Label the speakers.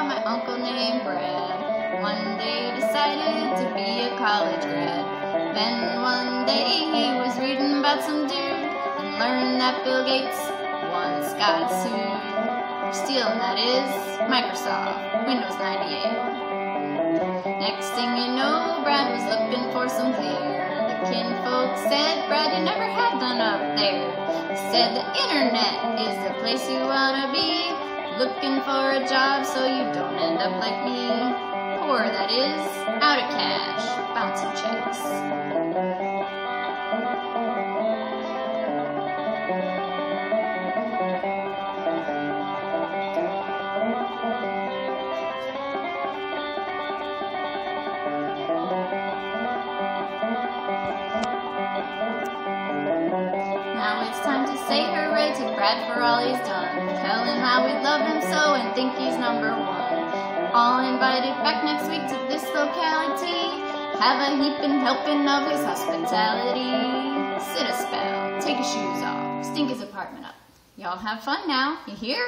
Speaker 1: my uncle named Brad. One day decided to be a college grad. Then one day he was reading about some dude and learned that Bill Gates once got sued. For stealing, that is, Microsoft, Windows 98. Next thing you know, Brad was looking for some clear. The kinfolk said, Brad, you never had done up there. He said, the internet is the place you wanna be. Looking for a job so you don't end up like me. Poor, that is, out of cash, bouncing checks. Now it's time to say hooray to Brad for all he's done. How we love him so and think he's number one. All invited back next week to this locality. Have a heaping helping of his hospitality. Sit a spell, take his shoes off, stink his apartment up. Y'all have fun now, you hear?